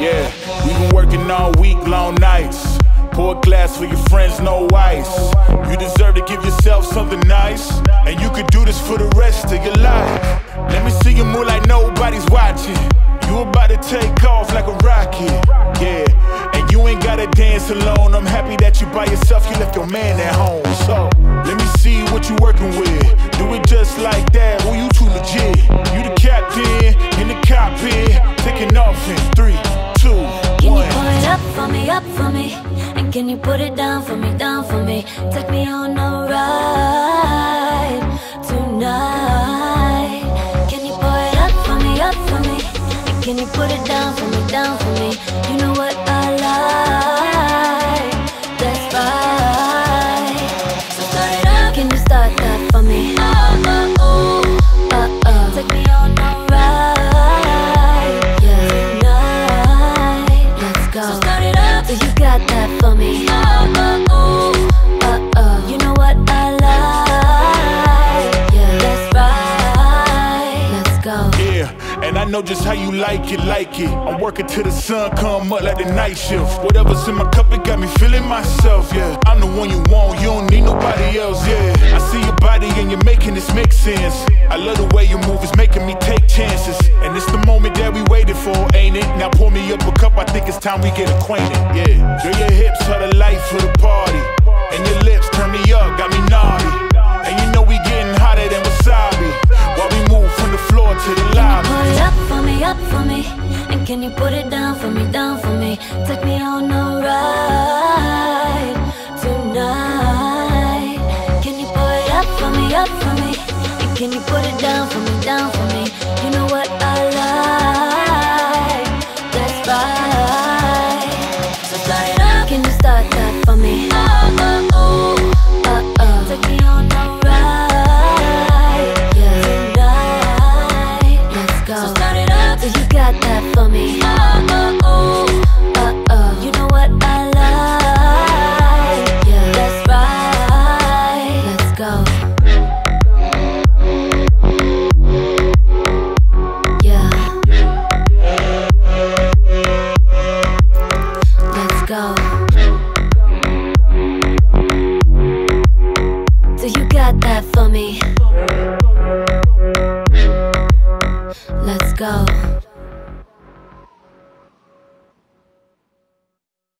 Yeah, we been working all week, long nights. Pour a glass for your friends, no ice. You deserve to give yourself something nice, and you could do this for the rest of your life. Let me see you move like nobody's watching. You about to take off like a rocket, yeah. And you ain't gotta dance alone. I'm happy that you by yourself. You left your man at home, so let me see what you working with. Do it just like that. Well, you too legit. You the captain in the cockpit, taking off in three for me, up for me? And can you put it down for me, down for me? Take me on a ride tonight. Can you pull it up for me, up for me? And can you put it down for me, down for me? You know what I like. That's right. So start it up. Can you start that for me? I know just how you like it, like it. I'm working till the sun come up like the night shift. Whatever's in my cup, it got me feeling myself, yeah. I'm the one you want, you don't need nobody else, yeah. I see your body and you're making this make sense. I love the way you move, it's making me take chances. And it's the moment that we waited for, ain't it? Now pour me up a cup, I think it's time we get acquainted, yeah. Girl, your hips are the life for the party. And your lips turn me up, got me naughty. Can you put it down for me, down for me? Take me on a ride tonight. Can you put it up for me, up for me? And can you put it down for me, down for me? You know what I like. that for me. Let's go.